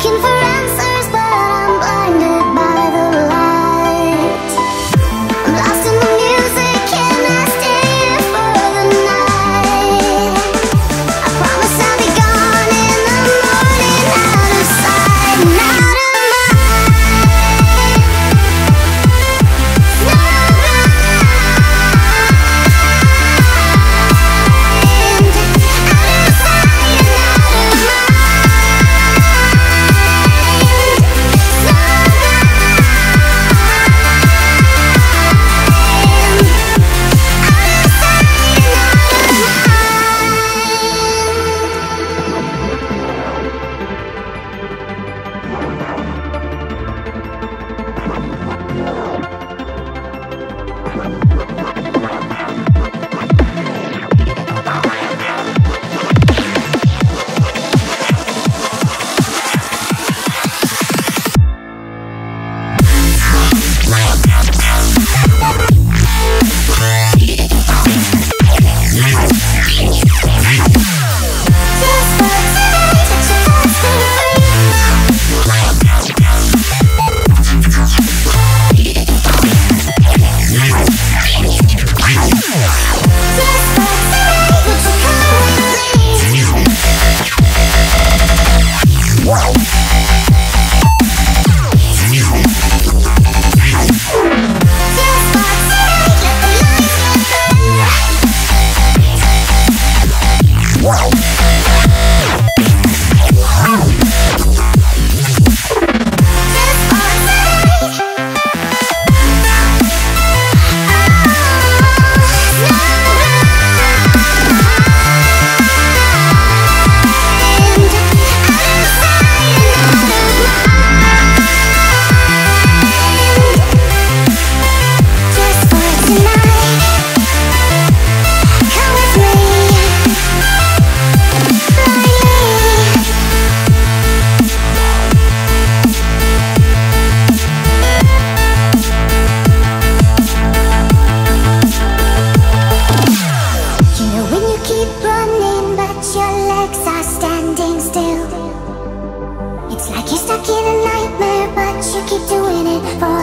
looking for answers. keep running, but your legs are standing still. It's like you're stuck in a nightmare, but you keep doing it for